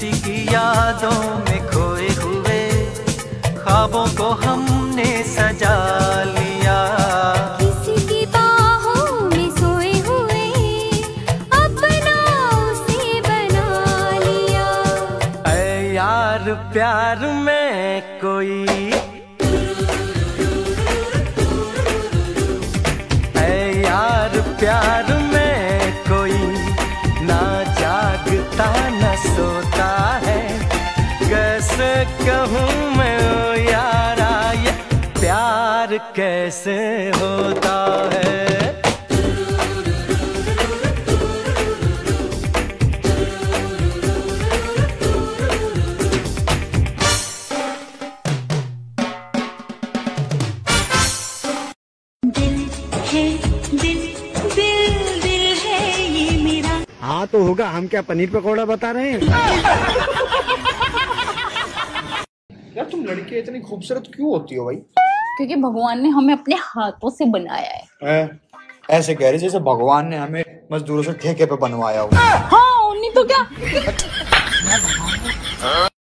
किसी की यादों में खोए हुए ख्वाबों को हमने सजा लिया। किसी की बाहों में सोए हुए अपना उसे बना लिया। ऐ यार प्यार में कोई ऐ यार प्यार में कोई ना जागता न सोता। कहूँ मैं ओ यारा ये प्यार कैसे होता है? दिल है दिल दिल दिल है ये मेरा। हाँ तो होगा। हम क्या पनीर पकौड़ा बता रहे हैं? यार तुम लड़के इतनी खूबसूरत क्यों होती हो भाई? क्योंकि भगवान ने हमें अपने हाथों से बनाया है। हैं? ऐसे कह रही जैसे भगवान ने हमें मजदूरों से ठेके पे बनवाया हो। हाँ तो क्या?